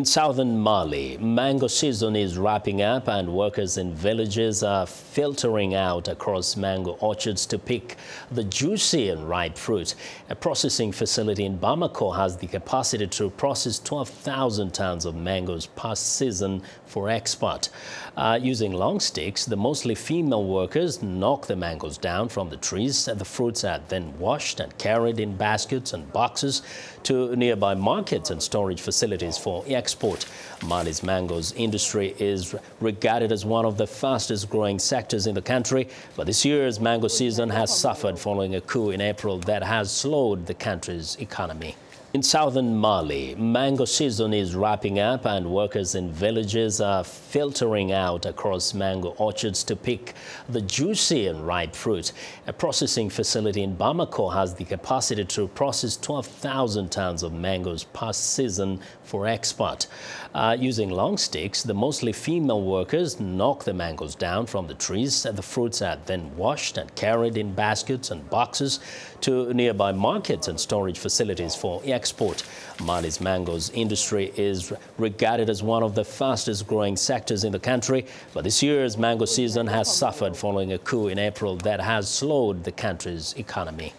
In southern Mali, mango season is wrapping up and workers in villages are filtering out across mango orchards to pick the juicy and ripe fruit. A processing facility in Bamako has the capacity to process 12,000 tons of mangoes per season for export. Uh, using long sticks, the mostly female workers knock the mangoes down from the trees. The fruits are then washed and carried in baskets and boxes to nearby markets and storage facilities for export export. Mali's mangoes industry is regarded as one of the fastest growing sectors in the country, but this year's mango season has suffered following a coup in April that has slowed the country's economy. In southern Mali, mango season is wrapping up and workers in villages are filtering out across mango orchards to pick the juicy and ripe fruit. A processing facility in Bamako has the capacity to process 12,000 tons of mangoes per season for export. Uh, using long sticks, the mostly female workers knock the mangoes down from the trees. The fruits are then washed and carried in baskets and boxes to nearby markets and storage facilities for export export. Mali's mangoes industry is regarded as one of the fastest growing sectors in the country, but this year's mango season has suffered following a coup in April that has slowed the country's economy.